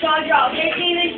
Dodger, okay, David?